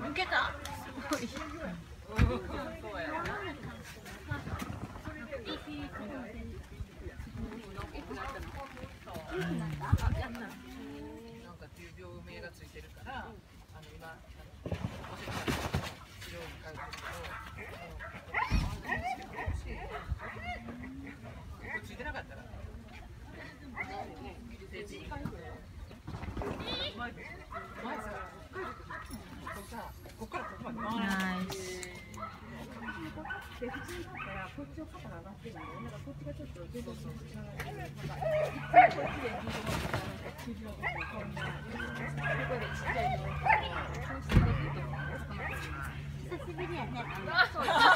なん。かっていう病名がついてるから、あの今、あの教えてもらった治療に通ってるけど、あのこれついてなかったら、で次回前前さ、ここさ、ここからここまで回らない。ナイスで普通だったらこっちの肩が上がってるんで、なんかこっちがちょっと全然違う。なんかいなんか苦情とかこんな、ここでちっちゃいのをそうしてできると思う。久しぶりやね。